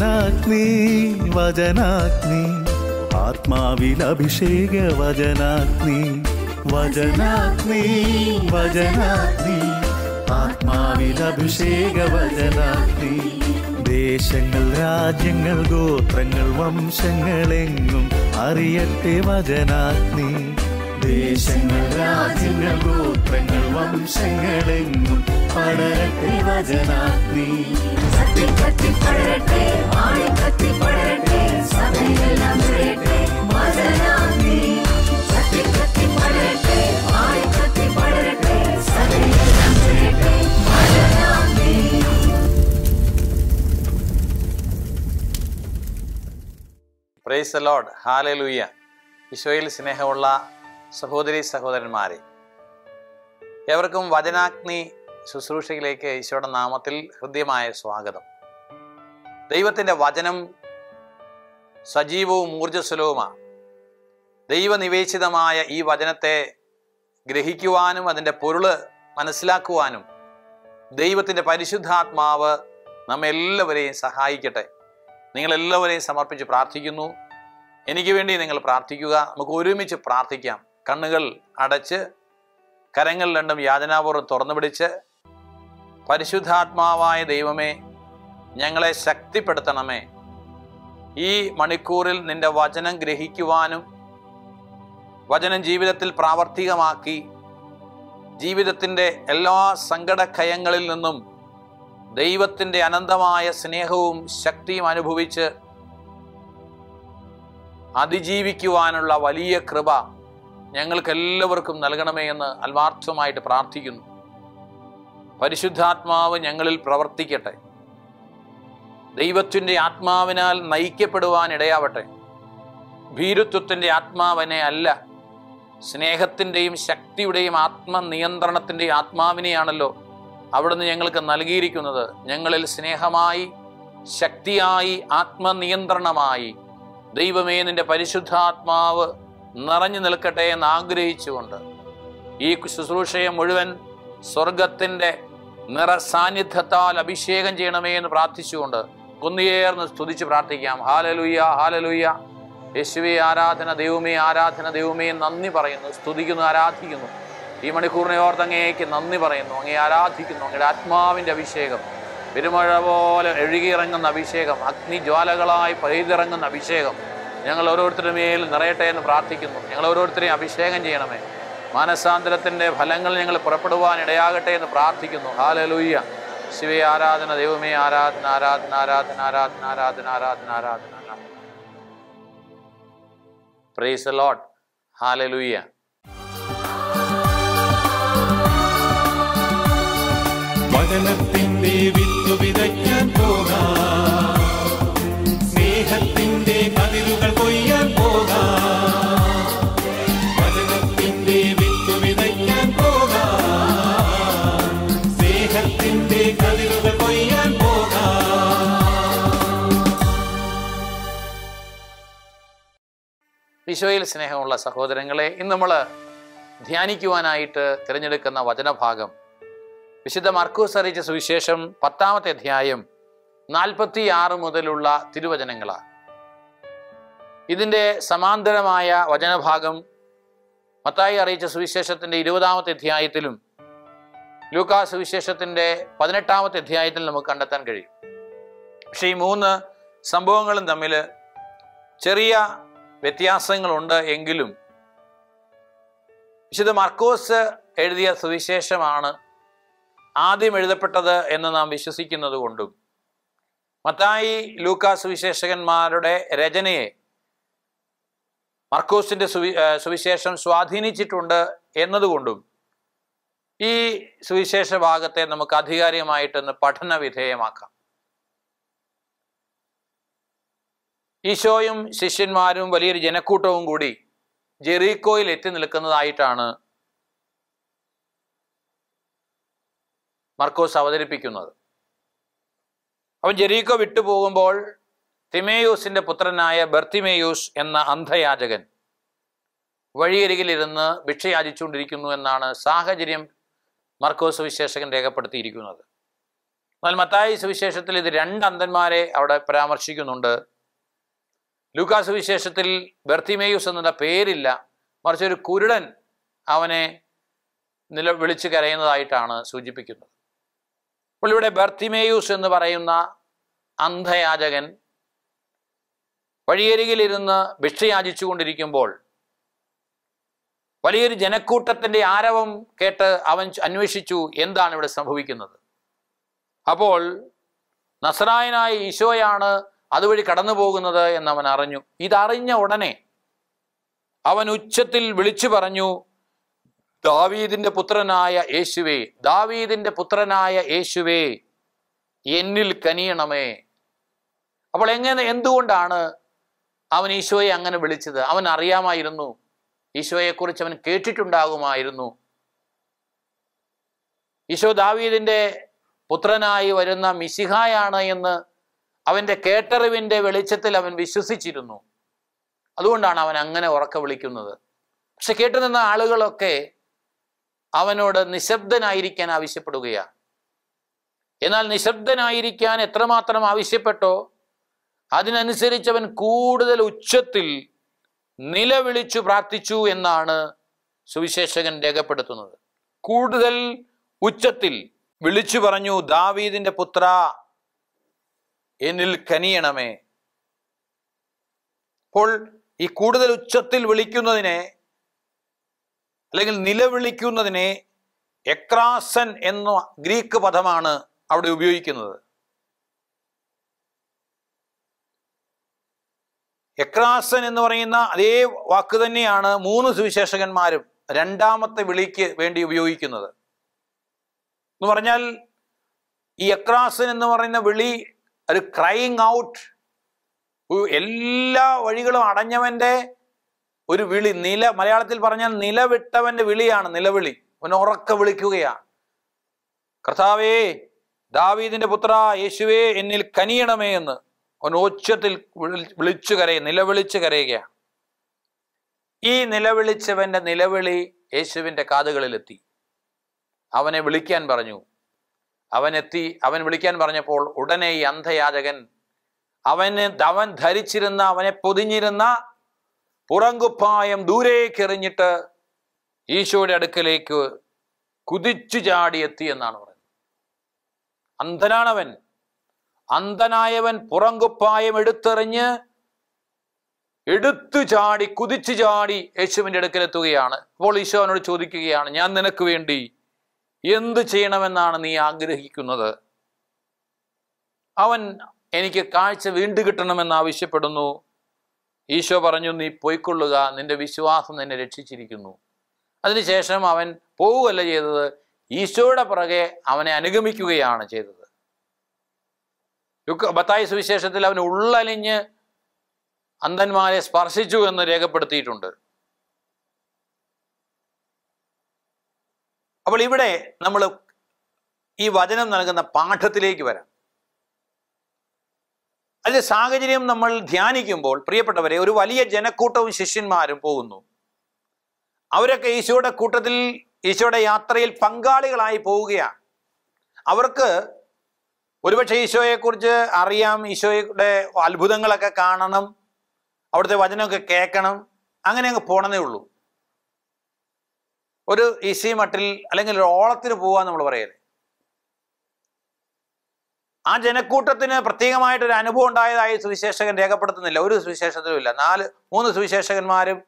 വചനാഗ്നി വചനാഗ്നി. ആത്മാവിൽ അഭിഷേക വചനാഗ്നി. വചനാഗ്നി വചനാഗ്നി. ആത്മാവിൽ അഭിഷേക വചനാഗ്നി. ദേശങ്ങൾ രാജ്യങ്ങൾ ഗോത്രങ്ങൾ വംശങ്ങളെങ്ങും അറിയട്ടെ വചനാഗ്നി. ദേശങ്ങൾ രാജ്യങ്ങൾ ഗോത്രങ്ങൾ വംശങ്ങളെങ്ങും പടരട്ടെ വചനാഗ്നി. ആണി ആണി പ്രൈസ് ലോഡ് ഹാലലൂയ ഈശോയിൽ സ്നേഹമുള്ള സഹോദരി സഹോദരന്മാരെ എവർക്കും വചനാഗ്നി ശുശ്രൂഷയിലേക്ക് ഈശോയുടെ നാമത്തിൽ ഹൃദ്യമായ സ്വാഗതം. ദൈവത്തിന്റെ വചനം സജീവവും ഊർജസ്വലവുമാണ്. ദൈവനിവേശിതമായ ഈ വചനത്തെ ഗ്രഹിക്കുവാനും അതിന്റെ പൊരുൾ മനസ്സിലാക്കുവാനും ദൈവത്തിന്റെ പരിശുദ്ധാത്മാവ് നമ്മെല്ലാവരെയും സഹായിക്കട്ടെ. നിങ്ങളെല്ലാവരെയും സമർപ്പിച്ച് പ്രാർത്ഥിക്കുന്നു. എനിക്ക് വേണ്ടി നിങ്ങൾ പ്രാർത്ഥിക്കുക. നമുക്ക് ഒരുമിച്ച് പ്രാർത്ഥിക്കാം. കണ്ണുകൾ അടച്ച് കരങ്ങൾ രണ്ടും യാതനാപൂർവം തുറന്നു പിടിച്ച് പരിശുദ്ധാത്മാവായ ദൈവമേ ഞങ്ങളെ ശക്തിപ്പെടുത്തണമേ. ഈ മണിക്കൂറിൽ നിന്റെ വചനം ഗ്രഹിക്കുവാനും വചനം ജീവിതത്തിൽ പ്രാവർത്തികമാക്കി ജീവിതത്തിന്റെ എല്ലാ സങ്കടക്കയങ്ങളിൽ നിന്നും ദൈവത്തിന്റെ അനന്തമായ സ്നേഹവും ശക്തിയും അനുഭവിച്ച് അതിജീവിക്കുവാനുള്ള വലിയ കൃപ ഞങ്ങൾക്ക് എല്ലാവർക്കും നൽകണമേ എന്ന് ആത്മാർത്ഥമായിട്ട് പ്രാർത്ഥിക്കുന്നു. പരിശുദ്ധാത്മാവ് ഞങ്ങളിൽ പ്രവർത്തിക്കട്ടെ. ദൈവത്തിന്റെ ആത്മാവിനാൽ നയിക്കപ്പെടുവാൻ ഇടയാവട്ടെ ഭീരുത്വത്തിന്റെ ആത്മാവിനെ അല്ല സ്നേഹത്തിന്റെയും ശക്തിയുടെയും ആത്മനിയന്ത്രണത്തിന്റെയും ആത്മാവിനെയാണല്ലോ അവിടുന്ന് ഞങ്ങൾക്ക് നൽകിയിരിക്കുന്നത്. ഞങ്ങളിൽ സ്നേഹമായി ശക്തിയായി ആത്മനിയന്ത്രണമായി ദൈവമേ നിന്റെ പരിശുദ്ധാത്മാവ് നിറഞ്ഞു നിൽക്കട്ടെ എന്ന് ആഗ്രഹിച്ചുകൊണ്ട് ഈ ശുശ്രൂഷയെ മുഴുവൻ സ്വർഗത്തിന്റെ നിറ സാന്നിധ്യത്താൽ അഭിഷേകം ചെയ്യണമേ എന്ന് പ്രാർത്ഥിച്ചുകൊണ്ട് കുന്നിയേർന്ന് സ്തുതിച്ച് പ്രാർത്ഥിക്കാം. ഹാലലുയ്യ ഹാലലുയ്യ യേശുവെ ആരാധന ദൈവമേ ആരാധന ദൈവമേ നന്ദി പറയുന്നു സ്തുതിക്കുന്നു ആരാധിക്കുന്നു. ഈ മണിക്കൂറിനെ ഓർത്ത് അങ്ങേക്ക് നന്ദി പറയുന്നു അങ്ങേ ആരാധിക്കുന്നു അങ്ങയുടെ ആത്മാവിന്റെ അഭിഷേകം. പെരുമഴ പോലെ എഴുകിയിറങ്ങുന്ന അഭിഷേകം അഗ്നിജ്വാലകളായി പെയ്തിറങ്ങുന്ന അഭിഷേകം. ഞങ്ങൾ ഓരോരുത്തരുടെ മേൽ നിറയട്ടെ എന്ന് പ്രാർത്ഥിക്കുന്നു. ഞങ്ങൾ ഓരോരുത്തരെയും അഭിഷേകം ചെയ്യണമേ. മാനസാന്തരത്തിന്റെ ഫലങ്ങൾ ഞങ്ങൾ പുറപ്പെടുവാൻ ഇടയാകട്ടെ എന്ന് പ്രാർത്ഥിക്കുന്നു. ഹാലലൂയ്യ ശിവേ ആരാധന ദൈവമേ ആരാധന ആരാധന ആരാധന ആരാധന ആരാധന ആരാധന ആരാധന ആരാധന പ്രൈസ് ലോട്ട് ഹാലലൂയ്യ വചനത്തിന്റെ വിത്തു വിതയ്ക്കാൻ പോകാം. ഈശോയിൽ സ്നേഹമുള്ള സഹോദരങ്ങളെ ഇന്ന് നമ്മൾ ധ്യാനിക്കുവാനായിട്ട് തിരഞ്ഞെടുക്കുന്ന വചനഭാഗം. വിശുദ്ധ മർക്കൂസ് അറിയിച്ച സുവിശേഷം പത്താമത്തെ അധ്യായം നാൽപ്പത്തി ആറ് മുതലുള്ള തിരുവചനങ്ങളാണ്. ഇതിന്റെ സമാന്തരമായ വചനഭാഗം മത്തായി അറിയിച്ച സുവിശേഷത്തിന്റെ ഇരുപതാമത്തെ അധ്യായത്തിലും ലൂക്കാ സുവിശേഷത്തിന്റെ പതിനെട്ടാമത്തെ അധ്യായത്തിൽ നമുക്ക് കണ്ടെത്താൻ കഴിയും. പക്ഷേ ഈ മൂന്ന് സംഭവങ്ങളും തമ്മിൽ ചെറിയ വ്യത്യാസങ്ങളുണ്ട് എങ്കിലും വിശുദ്ധ മർക്കോസ് എഴുതിയ സുവിശേഷമാണ് ആദ്യം എഴുതപ്പെട്ടത് എന്ന് നാം വിശ്വസിക്കുന്നത് കൊണ്ടും മത്തായി ലൂക്കാ സുവിശേഷകന്മാരുടെ രചനയെ മർക്കോസിന്റെ സുവി സുവിശേഷം സ്വാധീനിച്ചിട്ടുണ്ട് എന്നതുകൊണ്ടും ഈ സുവിശേഷ ഭാഗത്തെ നമുക്ക് ആധികാരികമായിട്ടൊന്ന് പഠന വിധേയമാക്കാം ഈശോയും ശിഷ്യന്മാരും വലിയൊരു ജനക്കൂട്ടവും കൂടി ജെറീക്കോയിൽ എത്തി നിൽക്കുന്നതായിട്ടാണ് മർക്കോസ് അവതരിപ്പിക്കുന്നത്. അവൻ ജെറീക്കോ വിട്ടുപോകുമ്പോൾ തിമേയൂസിന്റെ പുത്രനായ ബർത്തിമേയൂസ് എന്ന അന്ധയാചകൻ വഴിയരികിലിരുന്ന് ഭിക്ഷയാചിച്ചുകൊണ്ടിരിക്കുന്നു എന്നാണ് സാഹചര്യം മർക്കോസ് വിശേഷകൻ രേഖപ്പെടുത്തിയിരിക്കുന്നത്. എന്നാൽ മത്തായി സുവിശേഷത്തിൽ ഇത് രണ്ട് അന്ധന്മാരെ അവിടെ പരാമർശിക്കുന്നുണ്ട്. ലൂക്കാ വിശേഷത്തിൽ ബർത്തിമേയൂസ് എന്നുള്ള പേരില്ല. മറിച്ച് ഒരു കുരുടൻ അവനെ നില വിളിച്ച് കരയുന്നതായിട്ടാണ് സൂചിപ്പിക്കുന്നത്. അപ്പോൾ ഇവിടെ ബർത്തിമേയൂസ് എന്ന് പറയുന്ന അന്ധയാചകൻ വഴിയരികിലിരുന്ന് ഭിക്ഷയാചിച്ചു കൊണ്ടിരിക്കുമ്പോൾ വലിയൊരു ജനക്കൂട്ടത്തിന്റെ ആരവം കേട്ട് അവൻ അന്വേഷിച്ചു എന്താണ് ഇവിടെ സംഭവിക്കുന്നത്. അപ്പോൾ നസറായനായ ഈശോയാണ് അതുവഴി കടന്നു പോകുന്നത് എന്ന് അവൻ അറിഞ്ഞു. ഇതറിഞ്ഞ ഉടനെ അവൻ ഉച്ചത്തിൽ വിളിച്ചു പറഞ്ഞു ദാവീദിന്റെ പുത്രനായ യേശുവേ ദാവീദിന്റെ പുത്രനായ യേശുവേ എന്നിൽ കനിയണമേ. അപ്പോൾ എങ്ങനെ എന്തുകൊണ്ടാണ് അവൻ ഈശോയെ അങ്ങനെ വിളിച്ചത്? അവൻ അറിയാമായിരുന്നു. ഈശോയെക്കുറിച്ച് അവൻ കേട്ടിട്ടുണ്ടാകുമായിരുന്നു. ഈശോ ദാവീദിന്റെ പുത്രനായി വരുന്ന മിശിഹായാണ് എന്ന് അവന്റെ കേട്ടറിവിന്റെ വെളിച്ചത്തിൽ അവൻ വിശ്വസിച്ചിരുന്നു. അതുകൊണ്ടാണ് അവൻ അങ്ങനെ ഉറക്ക വിളിക്കുന്നത്. പക്ഷെ കേട്ടുനിന്ന ആളുകളൊക്കെ അവനോട് നിശബ്ദനായിരിക്കാൻ ആവശ്യപ്പെടുകയാണ്. എന്നാൽ നിശബ്ദനായിരിക്കാൻ എത്രമാത്രം ആവശ്യപ്പെട്ടോ അതിനനുസരിച്ച് അവൻ കൂടുതൽ ഉച്ചത്തിൽ നിലവിളിച്ചു പ്രാർത്ഥിച്ചു എന്നാണ് സുവിശേഷകൻ രേഖപ്പെടുത്തുന്നത്. കൂടുതൽ ഉച്ചത്തിൽ വിളിച്ചു പറഞ്ഞു ദാവീദിന്റെ പുത്ര എന്നിൽ കനിയണമേ. അപ്പോൾ ഈ കൂടുതൽ ഉച്ചത്തിൽ വിളിക്കുന്നതിനെ അല്ലെങ്കിൽ നിലവിളിക്കുന്നതിനെ എക്രാസൻ എന്ന ഗ്രീക്ക് പദമാണ് അവിടെ ഉപയോഗിക്കുന്നത്. എക്രാസൻ എന്ന് പറയുന്ന അതേ വാക്ക് തന്നെയാണ് മൂന്ന് സുവിശേഷകന്മാരും രണ്ടാമത്തെ വിളിക്ക് വേണ്ടി ഉപയോഗിക്കുന്നത്. എന്ന് പറഞ്ഞാൽ ഈ എക്രാസൻ എന്ന് പറയുന്ന വിളി ഒരു ക്രൈങ് ഔട്ട് എല്ലാ വഴികളും അടഞ്ഞവന്റെ ഒരു വിളി. നില മലയാളത്തിൽ പറഞ്ഞാൽ നിലവിട്ടവന്റെ വിളിയാണ് നിലവിളി. അവൻ ഉറക്ക വിളിക്കുകയാണ്. കർത്താവേ ദാവീദിന്റെ പുത്ര യേശുവേ എന്നിൽ കനിയണമേ എന്ന് അവൻ ഉച്ചത്തിൽ വിളി- വിളിച്ചു കരയും നിലവിളിച്ച് കരയുകയാണ്. ഈ നിലവിളിച്ചവന്റെ നിലവിളി യേശുവിന്റെ കാതുകളിലെത്തി. അവനെ വിളിക്കാൻ പറഞ്ഞു. അവൻ എത്തി അവൻ വിളിക്കാൻ പറഞ്ഞപ്പോൾ ഉടനെ ഈ അന്ധയാചകൻ അവന് അവൻ ധരിച്ചിരുന്ന അവനെ പൊതിഞ്ഞിരുന്ന പുറങ്കുപ്പായം ദൂരേക്ക് എറിഞ്ഞിട്ട് ഈശോയുടെ അടുക്കലേക്ക് കുതിച്ചു ചാടിയെത്തി എന്നാണ് പറയുന്നത്. അന്ധനാണവൻ. അന്ധനായവൻ പുറങ്കുപ്പായം എടുത്തെറിഞ്ഞ് എടുത്തു ചാടി കുതിച്ചു ചാടി യേശുവിന്റെ അടുക്കലെത്തുകയാണ്. അപ്പോൾ ഈശോ അവനോട് ചോദിക്കുകയാണ് ഞാൻ നിനക്ക് വേണ്ടി എന്ത് ചെയ്യണമെന്നാണ് നീ ആഗ്രഹിക്കുന്നത്? അവൻ എനിക്ക് കാഴ്ച വീണ്ടു കിട്ടണമെന്ന് ആവശ്യപ്പെടുന്നു. ഈശോ പറഞ്ഞു നീ പോയിക്കൊള്ളുക. നിന്റെ വിശ്വാസം നിന്നെ രക്ഷിച്ചിരിക്കുന്നു. അതിനുശേഷം അവൻ പോവുകയല്ല ചെയ്തത്. ഈശോയുടെ പുറകെ അവനെ അനുഗമിക്കുകയാണ് ചെയ്തത്. ബത്തായ സുവിശേഷത്തിൽ അവൻ ഉള്ളലിഞ്ഞ് അന്ധന്മാരെ സ്പർശിച്ചു എന്ന് രേഖപ്പെടുത്തിയിട്ടുണ്ട്. അപ്പോൾ ഇവിടെ നമ്മൾ ഈ വചനം നൽകുന്ന പാഠത്തിലേക്ക് വരാം. അതിന്റെ സാഹചര്യം നമ്മൾ ധ്യാനിക്കുമ്പോൾ പ്രിയപ്പെട്ടവരെ ഒരു വലിയ ജനക്കൂട്ടവും ശിഷ്യന്മാരും പോകുന്നു. അവരൊക്കെ ഈശോയുടെ കൂട്ടത്തിൽ ഈശോയുടെ യാത്രയിൽ പങ്കാളികളായി പോവുകയാണ്. അവർക്ക് ഒരുപക്ഷെ ഈശോയെക്കുറിച്ച് അറിയാം ഈശോയുടെ അത്ഭുതങ്ങളൊക്കെ കാണണം അവിടുത്തെ വചനമൊക്കെ കേൾക്കണം അങ്ങനെ അങ്ങ് പോണതേ ഉള്ളൂ. ഒരു ഈസി മട്ടിൽ അല്ലെങ്കിൽ ഒരു ഓളത്തിന് പോവാൻ നമ്മൾ പറയൽ. ആ ജനക്കൂട്ടത്തിന് പ്രത്യേകമായിട്ടൊരു അനുഭവം ഉണ്ടായതായി സുവിശേഷകൻ രേഖപ്പെടുത്തുന്നില്ല. ഒരു സുവിശേഷത്തിലും ഇല്ല. നാല് മൂന്ന് സുവിശേഷകന്മാരും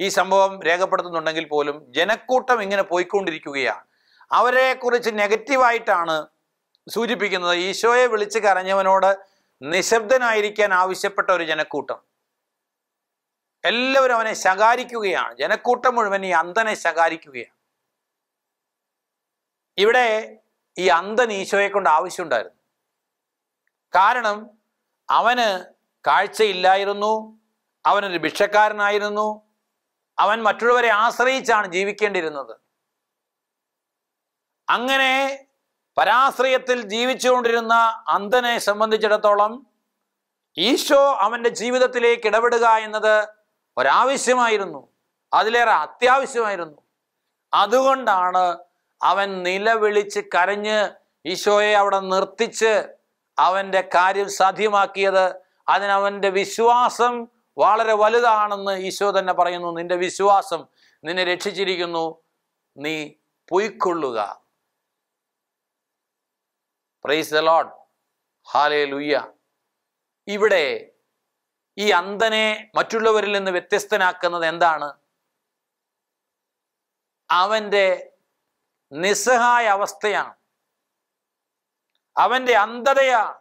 ഈ സംഭവം രേഖപ്പെടുത്തുന്നുണ്ടെങ്കിൽ പോലും ജനക്കൂട്ടം ഇങ്ങനെ പോയിക്കൊണ്ടിരിക്കുകയാണ്. അവരെക്കുറിച്ച് നെഗറ്റീവായിട്ടാണ് സൂചിപ്പിക്കുന്നത്. ഈശോയെ വിളിച്ച് കരഞ്ഞവനോട് നിശബ്ദനായിരിക്കാൻ ആവശ്യപ്പെട്ട ഒരു ജനക്കൂട്ടം. എല്ലാവരും അവനെ ശകാരിക്കുകയാണ്. ജനക്കൂട്ടം മുഴുവൻ ഈ അന്ധനെ ശകാരിക്കുകയാണ്. ഇവിടെ ഈ അന്ധൻ ഈശോയെ കൊണ്ട് ആവശ്യമുണ്ടായിരുന്നു. കാരണം അവന് കാഴ്ചയില്ലായിരുന്നു അവനൊരു ഭിക്ഷക്കാരനായിരുന്നു അവൻ മറ്റുള്ളവരെ ആശ്രയിച്ചാണ് ജീവിക്കേണ്ടിയിരുന്നത്. അങ്ങനെ പരാശ്രയത്തിൽ ജീവിച്ചുകൊണ്ടിരുന്ന അന്ധനെ സംബന്ധിച്ചിടത്തോളം ഈശോ അവന്റെ ജീവിതത്തിലേക്ക് ഇടപെടുക എന്നത് ഒരാവശ്യമായിരുന്നു. അതിലേറെ അത്യാവശ്യമായിരുന്നു. അതുകൊണ്ടാണ് അവൻ നിലവിളിച്ച് കരഞ്ഞ് ഈശോയെ അവിടെ നിർത്തിച്ച് അവന്റെ കാര്യം സാധ്യമാക്കിയത്. അതിനവന്റെ വിശ്വാസം വളരെ വലുതാണെന്ന് ഈശോ തന്നെ പറയുന്നു. നിന്റെ വിശ്വാസം നിന്നെ രക്ഷിച്ചിരിക്കുന്നു. നീ പൊയ്ക്കൊള്ളുക. പ്രൈസ് ദ ലോഡ് ഹാലേ ലുയ്യ ഇവിടെ ഈ അന്ധനെ മറ്റുള്ളവരിൽ നിന്ന് വ്യത്യസ്തനാക്കുന്നത് എന്താണ്? അവന്റെ നിസ്സഹായ അവസ്ഥയാണ്. അവന്റെ അന്ധതയാണ്.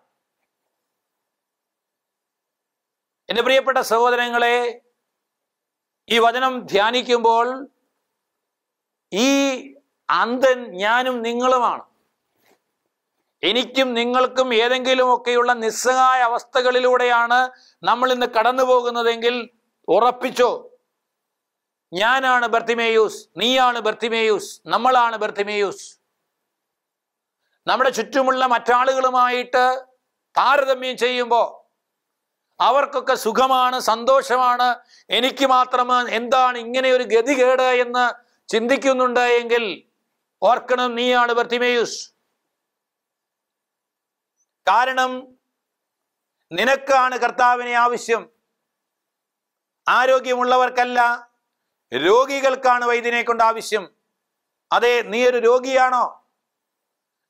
എന്റെ പ്രിയപ്പെട്ട സഹോദരങ്ങളെ ഈ വചനം ധ്യാനിക്കുമ്പോൾ ഈ അന്ധൻ ഞാനും നിങ്ങളുമാണ്. എനിക്കും നിങ്ങൾക്കും ഏതെങ്കിലുമൊക്കെയുള്ള നിസ്സഹായ അവസ്ഥകളിലൂടെയാണ് നമ്മൾ ഇന്ന് കടന്നു പോകുന്നതെങ്കിൽ ഉറപ്പിച്ചോ? ഞാനാണ് ബർത്തിമേയൂസ് നീയാണ് ബർത്തിമേയൂസ് നമ്മളാണ് ബർത്തിമേയൂസ്. നമ്മുടെ ചുറ്റുമുള്ള മറ്റാളുകളുമായിട്ട് താരതമ്യം ചെയ്യുമ്പോൾ അവർക്കൊക്കെ സുഖമാണ് സന്തോഷമാണ്. എനിക്ക് മാത്രം എന്താണ് ഇങ്ങനെ ഒരു ഗതികേട് എന്ന് ചിന്തിക്കുന്നുണ്ട് എങ്കിൽ ഓർക്കണം നീയാണ് ബർത്തിമേയൂസ്. കാരണം നിനക്കാണ് കർത്താവിനെ ആവശ്യം. ആരോഗ്യമുള്ളവർക്കല്ല രോഗികൾക്കാണ് വൈദ്യനെ കൊണ്ട് ആവശ്യം. അതെ നീ ഒരു രോഗിയാണോ?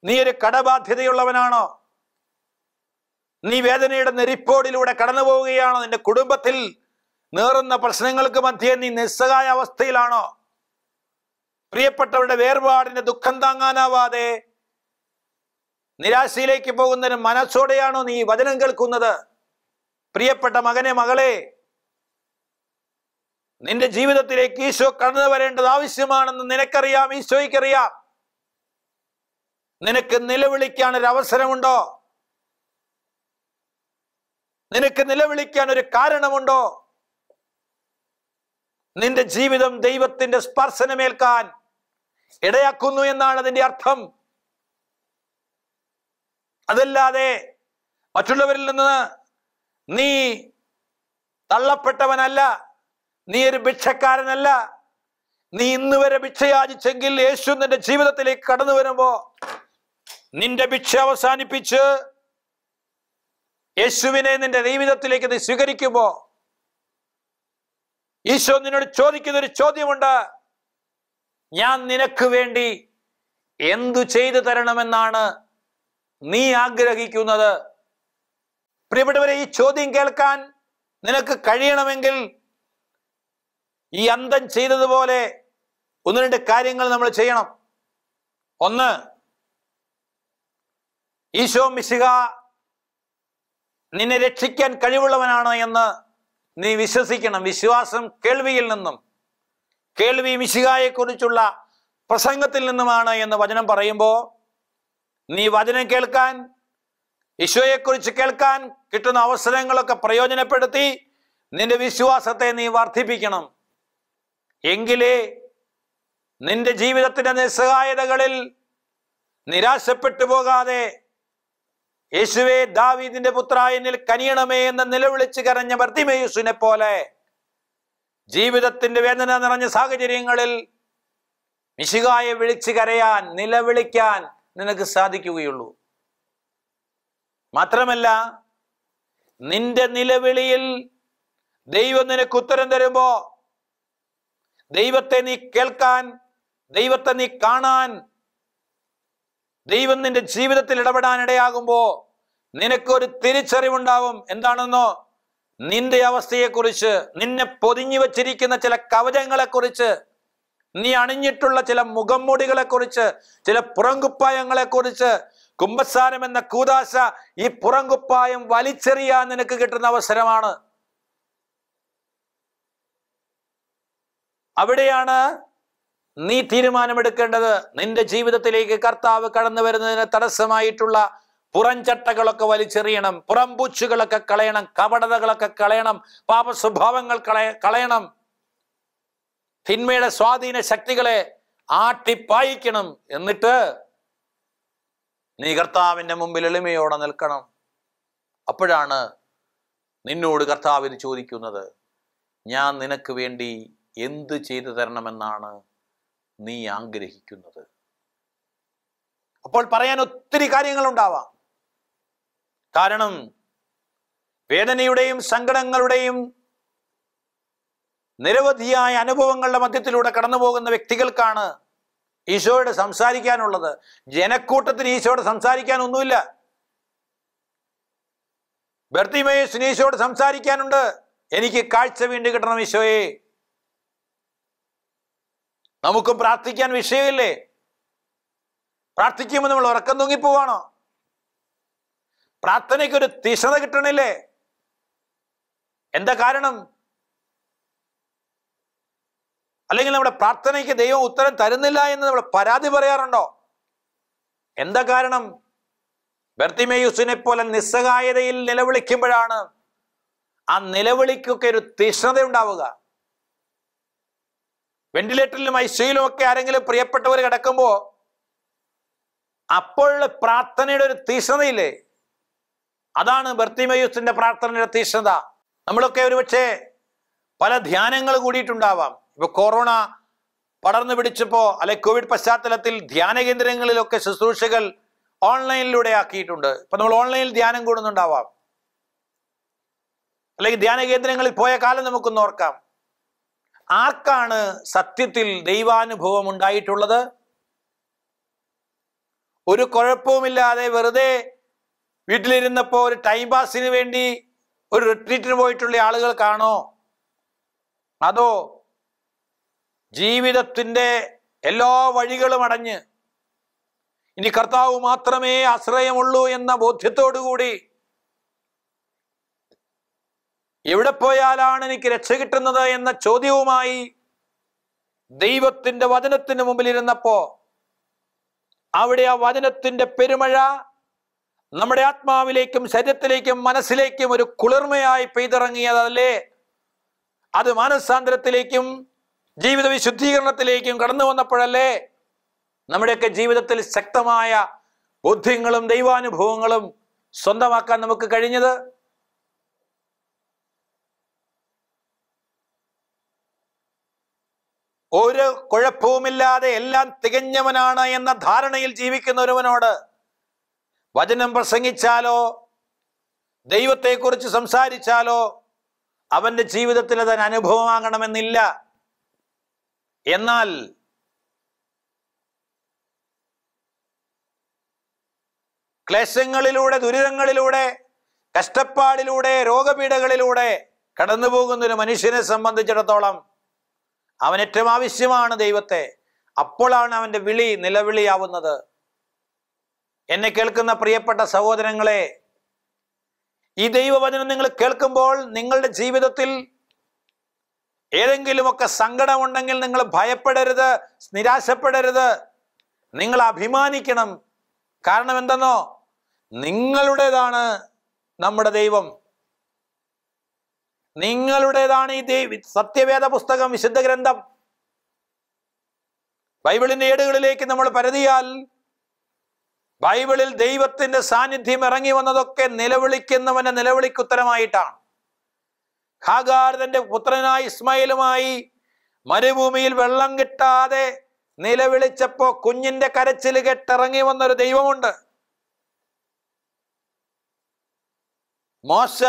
നീ ഒരു കടബാധ്യതയുള്ളവനാണോ? നീ വേദനയുടെ നെരിപ്പോടിലൂടെ കടന്നു പോവുകയാണോ നിന്റെ കുടുംബത്തിൽ നേറുന്ന പ്രശ്നങ്ങൾക്ക് മധ്യേ നീ നിസ്സഹായ അവസ്ഥയിലാണോ പ്രിയപ്പെട്ടവരുടെ വേർപാടിന്റെ ദുഃഖം താങ്ങാനാവാതെ നിരാശയിലേക്ക് പോകുന്നതിന് മനസ്സോടെയാണോ നീ വചനം കേൾക്കുന്നത്? പ്രിയപ്പെട്ട മകനെ മകളെ നിന്റെ ജീവിതത്തിലേക്ക് ഈശോ കടന്നു വരേണ്ടത് ആവശ്യമാണെന്ന് നിനക്കറിയാം ഈശോയ്ക്കറിയാം. നിനക്ക് നിലവിളിക്കാൻ ഒരു അവസരമുണ്ടോ? നിനക്ക് നിലവിളിക്കാൻ ഒരു കാരണമുണ്ടോ? നിന്റെ ജീവിതം ദൈവത്തിന്റെ സ്പർശനമേൽക്കാൻ ഇടയാക്കുന്നു എന്നാണ് അതിന്റെ അർത്ഥം. അതല്ലാതെ മറ്റുള്ളവരിൽ നിന്ന് നീ തള്ളപ്പെട്ടവനല്ല നീ ഒരു ഭിക്ഷക്കാരനല്ല. നീ ഇന്ന് വരെ ഭിക്ഷയാചിച്ചെങ്കിൽ യേശു നിന്റെ ജീവിതത്തിലേക്ക് കടന്നു വരുമ്പോ നിന്റെ ഭിക്ഷ അവസാനിപ്പിച്ച് യേശുവിനെ നിന്റെ ജീവിതത്തിലേക്ക് നീ സ്വീകരിക്കുമ്പോ ഈശോ നിന്നോട് ചോദിക്കുന്ന ഒരു ചോദ്യമുണ്ട്. ഞാൻ നിനക്ക് വേണ്ടി എന്തു ചെയ്തു തരണമെന്നാണ് നീ ആഗ്രഹിക്കുന്നത്? പ്രിയപ്പെട്ടവരെ ഈ ചോദ്യം കേൾക്കാൻ നിനക്ക് കഴിയണമെങ്കിൽ ഈ അന്തം ചെയ്തതുപോലെ ഒന്ന് രണ്ട് കാര്യങ്ങൾ നമ്മൾ ചെയ്യണം. ഒന്ന് ഈശോ മിശിക നിന്നെ രക്ഷിക്കാൻ കഴിവുള്ളവനാണ് എന്ന് നീ വിശ്വസിക്കണം. വിശ്വാസം കേൾവിയിൽ നിന്നും കേൾവി മിശികായെ കുറിച്ചുള്ള പ്രസംഗത്തിൽ നിന്നുമാണ് എന്ന് വചനം പറയുമ്പോൾ നീ വചനം കേൾക്കാൻ ഈശോയെക്കുറിച്ച് കേൾക്കാൻ കിട്ടുന്ന അവസരങ്ങളൊക്കെ പ്രയോജനപ്പെടുത്തി നിന്റെ വിശ്വാസത്തെ നീ വർദ്ധിപ്പിക്കണം. എങ്കിലേ നിന്റെ ജീവിതത്തിന്റെ നിസ്സഹായതകളിൽ നിരാശപ്പെട്ടു പോകാതെ യേശുവേ ദാവീദിന്റെ പുത്ര കനിയണമേ എന്ന് നിലവിളിച്ച് കരഞ്ഞ ബർത്തിമേയുസിനെ പോലെ ജീവിതത്തിന്റെ വേദന നിറഞ്ഞ സാഹചര്യങ്ങളിൽ മിശികായെ വിളിച്ചു കരയാൻ നിലവിളിക്കാൻ നിനക്ക് സാധിക്കുകയുള്ളൂ. മാത്രമല്ല നിന്റെ നിലവിളിയിൽ ദൈവം നിനക്ക് ഉത്തരം തരുമ്പോ ദൈവത്തെ നീ കേൾക്കാൻ ദൈവത്തെ നീ കാണാൻ ദൈവം നിന്റെ ജീവിതത്തിൽ ഇടപെടാൻ ഇടയാകുമ്പോ നിനക്കൊരു തിരിച്ചറിവുണ്ടാവും. എന്താണെന്നോ? നിന്റെ അവസ്ഥയെക്കുറിച്ച് നിന്നെ പൊതിഞ്ഞു വച്ചിരിക്കുന്ന ചില കവചങ്ങളെക്കുറിച്ച് നീ അണിഞ്ഞിട്ടുള്ള ചില മുഖംമൂടികളെക്കുറിച്ച് ചില പുറംകുപ്പായങ്ങളെക്കുറിച്ച് കുംഭസാരം എന്ന കൂതാശ ഈ പുറങ്കുപ്പായം വലിച്ചെറിയാൻ നിനക്ക് കിട്ടുന്ന അവസരമാണ്. അവിടെയാണ് നീ തീരുമാനമെടുക്കേണ്ടത്. നിന്റെ ജീവിതത്തിലേക്ക് കർത്താവ് കടന്നു വരുന്നതിന് തടസ്സമായിട്ടുള്ള പുറംചട്ടകളൊക്കെ വലിച്ചെറിയണം പുറംപൂച്ചുകളൊക്കെ കളയണം കപടതകളൊക്കെ കളയണം പാപ സ്വഭാവങ്ങൾ കളയ കളയണം. തിന്മയുടെ സ്വാധീന ശക്തികളെ ആട്ടിപ്പായിക്കണം എന്നിട്ട് നീ കർത്താവിന്റെ മുമ്പിൽ എളിമയോടെ നിൽക്കണം. അപ്പോഴാണ് നിന്നോട് കർത്താവ് ചോദിക്കുന്നത് ഞാൻ നിനക്ക് വേണ്ടി എന്ത് ചെയ്തു തരണമെന്നാണ് നീ ആഗ്രഹിക്കുന്നത്. അപ്പോൾ പറയാൻ ഒത്തിരി കാര്യങ്ങളുണ്ടാവാം. കാരണം വേദനയുടെയും സങ്കടങ്ങളുടെയും നിരവധിയായ അനുഭവങ്ങളുടെ മധ്യത്തിലൂടെ കടന്നു പോകുന്ന വ്യക്തികൾക്കാണ് ഈശോയോട് സംസാരിക്കാനുള്ളത്. ജനക്കൂട്ടത്തിന് ഈശോയോട് സംസാരിക്കാനൊന്നുമില്ല. ബർത്തിമേസിന് ഈശോയോട് സംസാരിക്കാനുണ്ട്. എനിക്ക് കാഴ്ച വീണ്ടും കിട്ടണം ഈശോയെ. നമുക്ക് പ്രാർത്ഥിക്കാൻ വിഷയമില്ലേ? പ്രാർത്ഥിക്കുമ്പോൾ നമ്മൾ ഉറക്കം തൂങ്ങിപ്പോവാണോ? പ്രാർത്ഥനയ്ക്കൊരു തീഷ്ണത കിട്ടണില്ലേ? എന്താ കാരണം? അല്ലെങ്കിൽ നമ്മുടെ പ്രാർത്ഥനയ്ക്ക് ദൈവം ഉത്തരം തരുന്നില്ല എന്ന് നമ്മൾ പരാതി പറയാറുണ്ടോ? എന്താ കാരണം? ബർത്തിമേയുസിനെ പോലെ നിസ്സഹായതയിൽ നിലവിളിക്കുമ്പോഴാണ് ആ നിലവിളിക്കൊക്കെ ഒരു തീഷ്ണത ഉണ്ടാവുക വെന്റിലേറ്ററിലും ഐസിയിലും ഒക്കെ ആരെങ്കിലും പ്രിയപ്പെട്ടവർ കിടക്കുമ്പോ അപ്പോഴുള്ള പ്രാർത്ഥനയുടെ ഒരു തീഷ്ണതയില്ലേ? അതാണ് ബർത്തിമയൂസിന്റെ പ്രാർത്ഥനയുടെ തീഷ്ണത. നമ്മളൊക്കെ ഒരുപക്ഷെ പല ധ്യാനങ്ങൾ കൂടിയിട്ടുണ്ടാവാം. ഇപ്പൊ കൊറോണ പടർന്നു പിടിച്ചപ്പോ അല്ലെ കോവിഡ് പശ്ചാത്തലത്തിൽ ധ്യാന കേന്ദ്രങ്ങളിലൊക്കെ ശുശ്രൂഷകൾ ഓൺലൈനിലൂടെ ആക്കിയിട്ടുണ്ട് ഇപ്പൊ നമ്മൾ ഓൺലൈനിൽ ധ്യാനം കൂടുന്നുണ്ടാവാം. അല്ലെങ്കിൽ ധ്യാന കേന്ദ്രങ്ങളിൽ പോയ കാലം നമുക്കൊന്ന് ഓർക്കാം. ആർക്കാണ് സത്യത്തിൽ ദൈവാനുഭവം ഉണ്ടായിട്ടുള്ളത്? ഒരു കുഴപ്പവുമില്ലാതെ വെറുതെ വീട്ടിലിരുന്നപ്പോൾ ഒരു ടൈം പാസിന് വേണ്ടി ഒരു റിട്രീറ്റിന് പോയിട്ടുള്ള ആളുകൾക്കാണോ അതോ ജീവിതത്തിന്റെ എല്ലാ വഴികളും അടഞ്ഞ് ഇനി കർത്താവ് മാത്രമേ ആശ്രയമുള്ളൂ എന്ന ബോധ്യത്തോടുകൂടി എവിടെ പോയാലാണ് എനിക്ക് രക്ഷ കിട്ടുന്നത് എന്ന ചോദ്യവുമായി ദൈവത്തിന്റെ വചനത്തിന് മുമ്പിലിരുന്നപ്പോ അവിടെ ആ വചനത്തിന്റെ പെരുമഴ നമ്മുടെ ആത്മാവിലേക്കും ശരീരത്തിലേക്കും മനസ്സിലേക്കും ഒരു കുളിർമയായി പെയ്തിറങ്ങിയതല്ലേ? അത് മാനസാന്തരത്തിലേക്കും ജീവിത വിശുദ്ധീകരണത്തിലേക്കും കടന്നു വന്നപ്പോഴല്ലേ നമ്മുടെയൊക്കെ ജീവിതത്തിൽ ശക്തമായ ബോധ്യങ്ങളും ദൈവാനുഭവങ്ങളും സ്വന്തമാക്കാൻ നമുക്ക് കഴിഞ്ഞത്? ഒരു കുഴപ്പവുമില്ലാതെ എല്ലാം തികഞ്ഞവനാണ് എന്ന ധാരണയിൽ ജീവിക്കുന്ന ഒരുവനോട് വചനം പ്രസംഗിച്ചാലോ ദൈവത്തെക്കുറിച്ച് സംസാരിച്ചാലോ അവന്റെ ജീവിതത്തിൽ അതിന് അനുഭവമാകണമെന്നില്ല. എന്നാൽ ക്ലേശങ്ങളിലൂടെ ദുരിതങ്ങളിലൂടെ കഷ്ടപ്പാടിലൂടെ രോഗപീഠകളിലൂടെ കടന്നു പോകുന്ന ഒരു മനുഷ്യനെ സംബന്ധിച്ചിടത്തോളം അവൻ ഏറ്റവും ആവശ്യമാണ് ദൈവത്തെ. അപ്പോഴാണ് അവന്റെ വിളി നിലവിളിയാവുന്നത്. എന്നെ കേൾക്കുന്ന പ്രിയപ്പെട്ട സഹോദരങ്ങളെ ഈ ദൈവവചനം നിങ്ങൾ കേൾക്കുമ്പോൾ നിങ്ങളുടെ ജീവിതത്തിൽ ഏതെങ്കിലുമൊക്കെ സങ്കടമുണ്ടെങ്കിൽ നിങ്ങൾ ഭയപ്പെടരുത് നിരാശപ്പെടരുത്. നിങ്ങൾ അഭിമാനിക്കണം. കാരണം എന്തെന്നോ? നിങ്ങളുടേതാണ് നമ്മുടെ ദൈവം. നിങ്ങളുടേതാണ് ഈ ദൈവ സത്യവേദ പുസ്തകം വിശുദ്ധ ഗ്രന്ഥം ബൈബിളിന്റെ ഏടുകളിലേക്ക് നമ്മൾ പരതിയാൽ ബൈബിളിൽ ദൈവത്തിന്റെ സാന്നിധ്യം ഇറങ്ങി വന്നതൊക്കെ നിലവിളിക്കുന്നവന്റെ നിലവിളിക്കുത്തരമായിട്ടാണ്. ഹാഗാർ തന്റെ പുത്രനായ ഇസ്മായിലുമായി മരുഭൂമിയിൽ വെള്ളം കിട്ടാതെ നിലവിളിച്ചപ്പോ കുഞ്ഞിന്റെ കരച്ചിൽ കെട്ടിറങ്ങി വന്നൊരു ദൈവമുണ്ട്. മോശ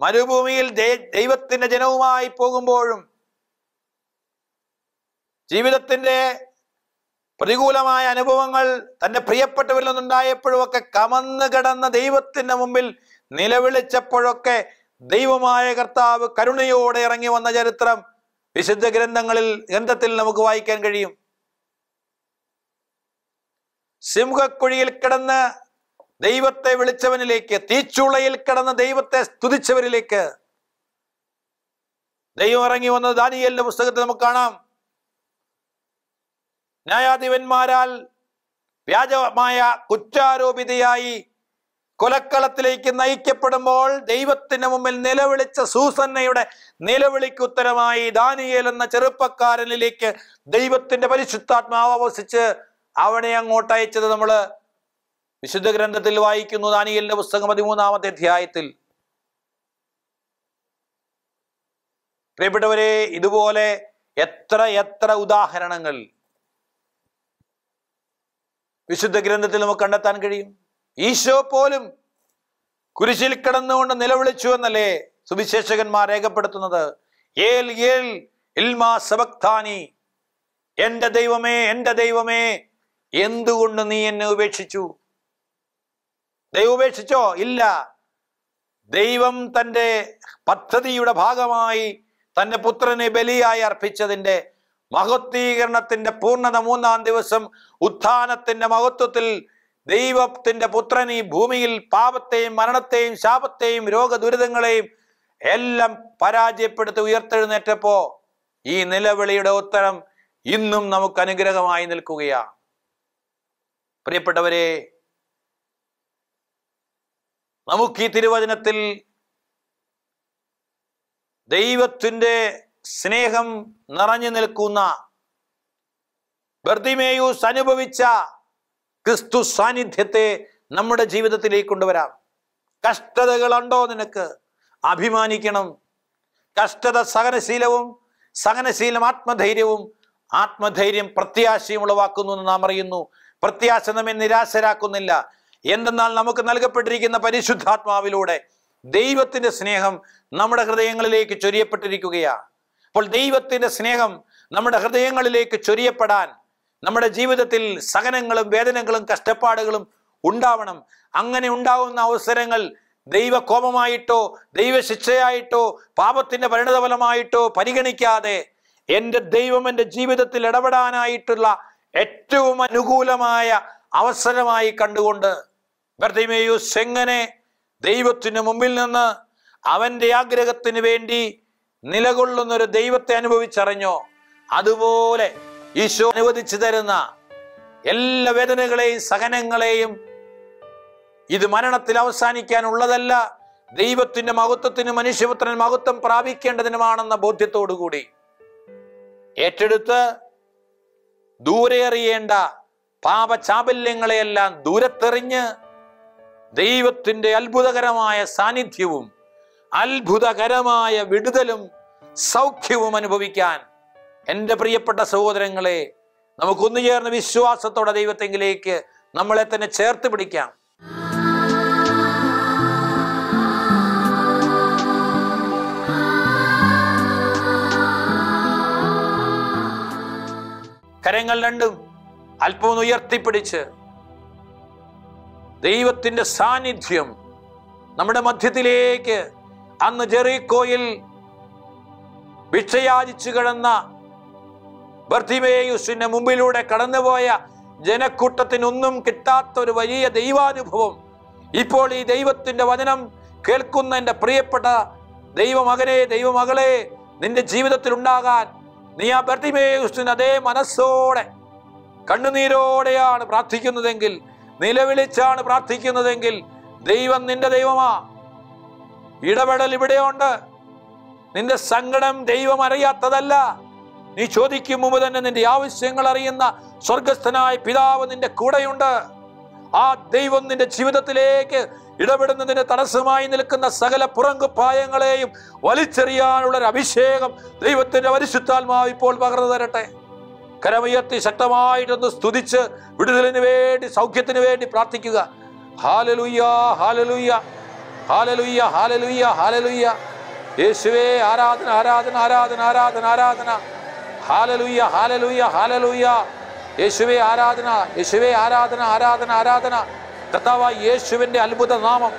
മരുഭൂമിയിൽ ദൈവത്തിന്റെ ജനവുമായി പോകുമ്പോഴും ജീവിതത്തിന്റെ പ്രതികൂലമായ അനുഭവങ്ങൾ തന്റെ പ്രിയപ്പെട്ടവരിൽ നിന്നുണ്ടായപ്പോഴും ഒക്കെ കമന്ന് കിടന്ന ദൈവത്തിന്റെ മുമ്പിൽ നിലവിളിച്ചപ്പോഴൊക്കെ ദൈവമായ കർത്താവ് കരുണയോടെ ഇറങ്ങി വന്ന ചരിത്രം വിശുദ്ധ ഗ്രന്ഥങ്ങളിൽ ഗ്രന്ഥത്തിൽ നമുക്ക് വായിക്കാൻ കഴിയും. സിംഹക്കുഴിയിൽ കിടന്ന് ദൈവത്തെ വിളിച്ചവനിലേക്ക് തീച്ചുളയിൽ കിടന്ന് ദൈവത്തെ സ്തുതിച്ചവരിലേക്ക് ദൈവം ഇറങ്ങി വന്നത് ദാനിയലിന്റെ പുസ്തകത്തിൽ നമുക്ക് കാണാം. ന്യായാധിപന്മാരാൽ വ്യാജമായ കുറ്റാരോപിതയായി കൊലക്കളത്തിലേക്ക് നയിക്കപ്പെടുമ്പോൾ ദൈവത്തിന് മുമ്പിൽ നിലവിളിച്ച സൂസന്നയുടെ നിലവിളിക്ക് ഉത്തരമായി ദാനിയേൽ എന്ന ചെറുപ്പക്കാരനിലേക്ക് ദൈവത്തിന്റെ പരിശുദ്ധാത്മാവ് ആവസിച്ച് അവനെ അങ്ങോട്ട് അയച്ചത് നമ്മൾ വിശുദ്ധ ഗ്രന്ഥത്തിൽ വായിക്കുന്നു. ദാനിയലിന്റെ പുസ്തകം പതിമൂന്നാമത്തെ അധ്യായത്തിൽ. പ്രിയപ്പെട്ടവരെ ഇതുപോലെ എത്ര എത്ര ഉദാഹരണങ്ങൾ വിശുദ്ധ ഗ്രന്ഥത്തിൽ നമുക്ക് കണ്ടെത്താൻ കഴിയും? ഈശോ പോലും കുരിശിൽ കിടന്നുകൊണ്ട് നിലവിളിച്ചു എന്നല്ലേ സുവിശേഷകന്മാർ രേഖപ്പെടുത്തുന്നത്? ഏൽ ഏൽ ഇൽമാ സബക്താനി. എന്റെ ദൈവമേ എന്റെ ദൈവമേ എന്തുകൊണ്ട് നീ എന്നെ ഉപേക്ഷിച്ചു? ദൈവം ഉപേക്ഷിച്ചോ? ഇല്ല. ദൈവം തന്റെ പദ്ധതിയുടെ ഭാഗമായി തന്റെ പുത്രനെ ബലിയായി അർപ്പിച്ചതിന്റെ മഹത്വീകരണത്തിന്റെ പൂർണത മൂന്നാം ദിവസം ഉത്ഥാനത്തിന്റെ മഹത്വത്തിൽ ദൈവത്തിന്റെ പുത്രൻ ഈ ഭൂമിയിൽ പാപത്തെയും മരണത്തെയും ശാപത്തെയും രോഗദുരിതങ്ങളെയും എല്ലാം പരാജയപ്പെടുത്തി ഉയർത്തെഴുന്നേറ്റപ്പോ ഈ നിലവിളിയുടെ ഉത്തരം ഇന്നും നമുക്ക് അനുഗ്രഹമായി നിൽക്കുകയാണ്. പ്രിയപ്പെട്ടവരെ നമുക്ക് ഈ തിരുവചനത്തിൽ ദൈവത്തിന്റെ സ്നേഹം നിറഞ്ഞു നിൽക്കുന്ന ബർദിമേയൂസ് അനുഭവിച്ച ക്രിസ്തു സാന്നിധ്യത്തെ നമ്മുടെ ജീവിതത്തിലേക്ക് കൊണ്ടുവരാം. കഷ്ടതകളുണ്ടോ നിനക്ക്? അഭിമാനിക്കണം. കഷ്ടത സഹനശീലവും സഹനശീലം ആത്മധൈര്യവും ആത്മധൈര്യം പ്രത്യാശയും ഉളവാക്കുന്നു എന്ന് നാം അറിയുന്നു. പ്രത്യാശ നമ്മെ നിരാശരാക്കുന്നില്ല. എന്തെന്നാൽ നമുക്ക് നൽകപ്പെട്ടിരിക്കുന്ന പരിശുദ്ധാത്മാവിലൂടെ ദൈവത്തിന്റെ സ്നേഹം നമ്മുടെ ഹൃദയങ്ങളിലേക്ക് ചൊരിയപ്പെട്ടിരിക്കുകയാണ്. അപ്പോൾ ദൈവത്തിന്റെ സ്നേഹം നമ്മുടെ ഹൃദയങ്ങളിലേക്ക് ചൊരിയപ്പെടാൻ നമ്മുടെ ജീവിതത്തിൽ സഹനങ്ങളും വേദനകളും കഷ്ടപ്പാടുകളും ഉണ്ടാവണം. അങ്ങനെ ഉണ്ടാവുന്ന അവസരങ്ങൾ ദൈവകോപമായിട്ടോ ദൈവശിക്ഷയായിട്ടോ പാപത്തിന്റെ പരിണതഫലമായിട്ടോ പരിഗണിക്കാതെ എന്റെ ദൈവം എന്റെ ജീവിതത്തിൽ ഇടപെടാനായിട്ടുള്ള ഏറ്റവും അനുകൂലമായ അവസരമായി കണ്ടുകൊണ്ട് ബർത്തിമേയൂസ് എങ്ങനെ ദൈവത്തിന് മുമ്പിൽ നിന്ന് അവന്റെ ആഗ്രഹത്തിന് വേണ്ടി നിലകൊള്ളുന്ന ഒരു ദൈവത്തെ അനുഭവിച്ചറിഞ്ഞോ? അതുപോലെ ഈശോ അനുവദിച്ചു തരുന്ന എല്ലാ വേദനകളെയും സഹനങ്ങളെയും ഇത് മരണത്തിൽ അവസാനിക്കാനുള്ളതല്ല. ദൈവത്തിന്റെ മഹത്വത്തിന് മനുഷ്യപുത്രൻ മഹത്വം പ്രാപിക്കേണ്ടതിനുമാണെന്ന ബോധ്യത്തോടുകൂടി ഏറ്റെടുത്ത് ദൂരെ എറിയേണ്ട പാപചാബല്യങ്ങളെയെല്ലാം ദൂരത്തെറിഞ്ഞ് ദൈവത്തിന്റെ അത്ഭുതകരമായ സാന്നിധ്യവും അത്ഭുതകരമായ വിടുതലും സൗഖ്യവും അനുഭവിക്കാൻ എന്റെ പ്രിയപ്പെട്ട സഹോദരങ്ങളെ നമുക്കൊന്നു ചേർന്ന് വിശ്വാസത്തോടെ ദൈവത്തെങ്കിലേക്ക് നമ്മളെ തന്നെ ചേർത്ത് പിടിക്കാം. കരങ്ങൾ രണ്ടും അല്പം ഉയർത്തിപ്പിടിച്ച് ദൈവത്തിന്റെ സാന്നിധ്യം നമ്മുടെ മധ്യത്തിലേക്ക് അന്ന് ജെറിക്കോയിൽ ഭിക്ഷയാചിച്ചു കിടന്ന ബർത്തിമേയുസിന്റെ മുമ്പിലൂടെ കടന്നുപോയ ജനക്കൂട്ടത്തിനൊന്നും കിട്ടാത്ത ഒരു വലിയ ദൈവാനുഭവം. ഇപ്പോൾ ഈ ദൈവത്തിന്റെ വചനം കേൾക്കുന്ന എന്റെ പ്രിയപ്പെട്ട ദൈവമകനെ ദൈവമകളെ നിന്റെ ജീവിതത്തിൽ ഉണ്ടാകാൻ നീ ആ ബർത്തിമേയുസിന് അതേ മനസ്സോടെ കണ്ണുനീരോടെയാണ് പ്രാർത്ഥിക്കുന്നതെങ്കിൽ നിലവിളിച്ചാണ് പ്രാർത്ഥിക്കുന്നതെങ്കിൽ ദൈവം നിന്റെ ദൈവമാ. ഇടപെടൽ ഇവിടെയുണ്ട്. നിന്റെ സങ്കടം ദൈവം അറിയാത്തതല്ല. നീ ചോദിക്കും മുമ്പ് തന്നെ നിന്റെ ആവശ്യങ്ങൾ അറിയുന്ന സ്വർഗസ്ഥനായ പിതാവ് നിന്റെ കൂടെയുണ്ട്. ആ ദൈവം നിന്റെ ജീവിതത്തിലേക്ക് ഇടപെടുന്നതിന് തടസ്സമായി നിൽക്കുന്ന സകല പുറങ്കുപ്പായങ്ങളെയും വലിച്ചെറിയാനുള്ള ഒരു അഭിഷേകം ദൈവത്തിന്റെ പരിശുദ്ധാത്മാവ് ഇപ്പോൾ പകർന്നു തരട്ടെ. കരമുയർത്തി ശക്തമായിട്ടൊന്ന് സ്തുതിച്ച് വിടുതലിന് വേണ്ടി സൗഖ്യത്തിന് വേണ്ടി പ്രാർത്ഥിക്കുക. ഹാലലുയ്യ ഹാലലുയ്യ ഹാലലുയ്യ ഹാലലുയ്യ ഹാലലുയ്യ. യേശുവേ ആരാധന ആരാധന ആരാധന ആരാധന ആരാധന. ഹാലലുയ്യ ഹാലലുയ്യ ഹാലലുയ്യ യേശുവേ ആരാധന യേശുവേ ആരാധന ആരാധന ആരാധന. കർത്താവായ യേശുവിന്റെ അത്ഭുത നാമം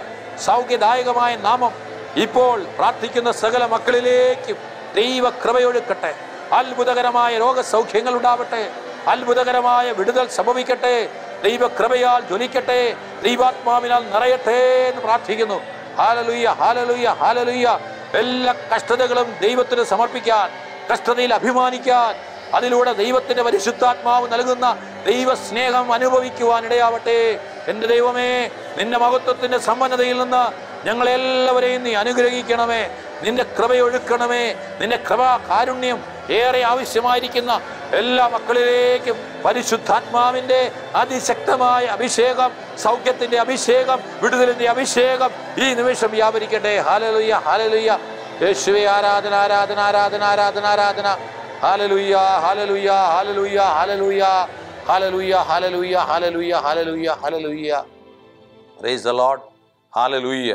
സൗഖ്യദായകമായ നാമം ഇപ്പോൾ പ്രാർത്ഥിക്കുന്ന സകല മക്കളിലേക്കും ദൈവ കൃപയൊഴുക്കട്ടെ അത്ഭുതകരമായ രോഗസൗഖ്യങ്ങൾ ഉണ്ടാവട്ടെ. അത്ഭുതകരമായ വിടുതൽ സംഭവിക്കട്ടെ. ദൈവകൃപയാൽ ജ്വലിക്കട്ടെ. ദൈവാത്മാവിനാൽ നിറയട്ടെ എന്ന് പ്രാർത്ഥിക്കുന്നു. ഹാലലുയ്യ ഹാലലുയ്യ ഹാലലുയ്യ എല്ലാ കഷ്ടതകളും ദൈവത്തിന് സമർപ്പിക്കാൻ കഷ്ടതയിൽ അഭിമാനിക്കാൻ അതിലൂടെ ദൈവത്തിന്റെ പരിശുദ്ധാത്മാവ് നൽകുന്ന ദൈവസ്നേഹം അനുഭവിക്കുവാൻ ഇടയാവട്ടെ. എന്റെ ദൈവമേ നിന്റെ മഹത്വത്തിന്റെ സമ്പന്നതയിൽ നിന്ന് ഞങ്ങളെല്ലാവരെയും നീ അനുഗ്രഹിക്കണമേ. നിന്റെ കൃപയൊഴുക്കണമേ. നിന്റെ കൃപ കാരുണ്യം ഏറെ ആവശ്യമായിരിക്കുന്ന എല്ലാ മക്കളിലേക്കും പരിശുദ്ധാത്മാവിന്റെ അതിശക്തമായ അഭിഷേകം സൗഖ്യത്തിന്റെ അഭിഷേകം വിടുതലിന്റെ അഭിഷേകം ഈ നിമിഷം വ്യാപരിക്കട്ടെ. ഹാലലുയ്യ ഹാലലുയ്യ യേശുവെ ആരാധന ആരാധന ആരാധന ആരാധന ആരാധന. Hallelujah hallelujah hallelujah hallelujah hallelujah hallelujah hallelujah hallelujah hallelujah praise the lord hallelujah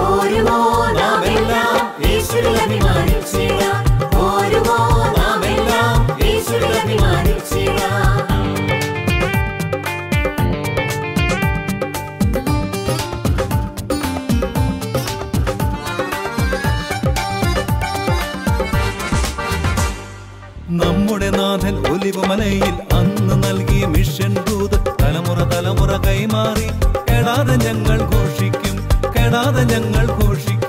ഓരുമോ നാമെല്ലാം യേശുവിൽ അഭിമാനിച്ചിടാം നമ്മുടെ നാഥൻ ഒലിവുമലയിൽ അന്ന് നൽകിയ മിഷൻ ദൂത്. തലമുറ തലമുറ കൈമാറി. കെടാതെ ഞങ്ങൾ ഘോഷിക്കും കെടാതെ ഞങ്ങൾ ഘോഷിക്കും.